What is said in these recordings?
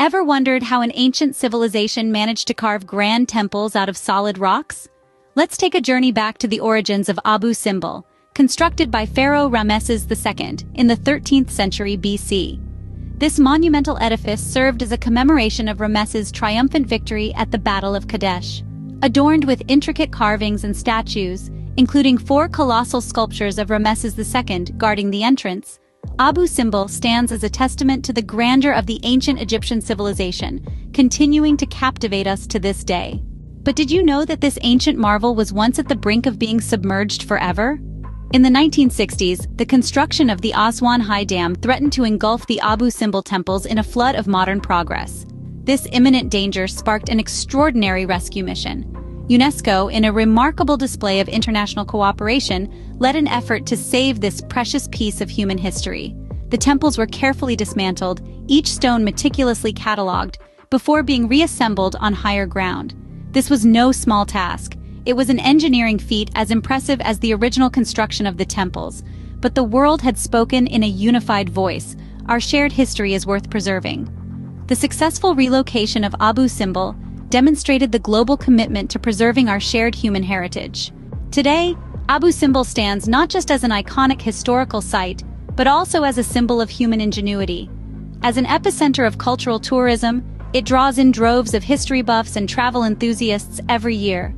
Ever wondered how an ancient civilization managed to carve grand temples out of solid rocks? Let's take a journey back to the origins of Abu Simbel, constructed by Pharaoh Rameses II in the 13th century BC. This monumental edifice served as a commemoration of Ramesses' triumphant victory at the Battle of Kadesh. Adorned with intricate carvings and statues, including four colossal sculptures of Ramesses II guarding the entrance, Abu Simbel stands as a testament to the grandeur of the ancient Egyptian civilization, continuing to captivate us to this day. But did you know that this ancient marvel was once at the brink of being submerged forever? In the 1960s, the construction of the Aswan High Dam threatened to engulf the Abu Simbel temples in a flood of modern progress. This imminent danger sparked an extraordinary rescue mission. UNESCO, in a remarkable display of international cooperation, led an effort to save this precious piece of human history. The temples were carefully dismantled, each stone meticulously catalogued, before being reassembled on higher ground. This was no small task. It was an engineering feat as impressive as the original construction of the temples. But the world had spoken in a unified voice. Our shared history is worth preserving. The successful relocation of Abu Simbel demonstrated the global commitment to preserving our shared human heritage. Today, Abu Simbel stands not just as an iconic historical site, but also as a symbol of human ingenuity. As an epicenter of cultural tourism, it draws in droves of history buffs and travel enthusiasts every year.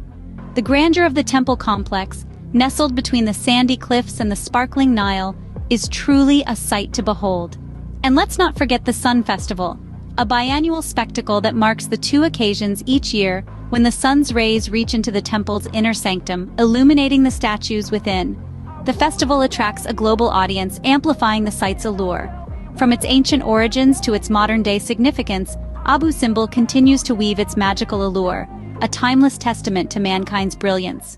The grandeur of the temple complex, nestled between the sandy cliffs and the sparkling Nile, is truly a sight to behold. And let's not forget the Sun Festival, a biannual spectacle that marks the two occasions each year when the sun's rays reach into the temple's inner sanctum, illuminating the statues within. The festival attracts a global audience, amplifying the site's allure. From its ancient origins to its modern-day significance, Abu Simbel continues to weave its magical allure, a timeless testament to mankind's brilliance.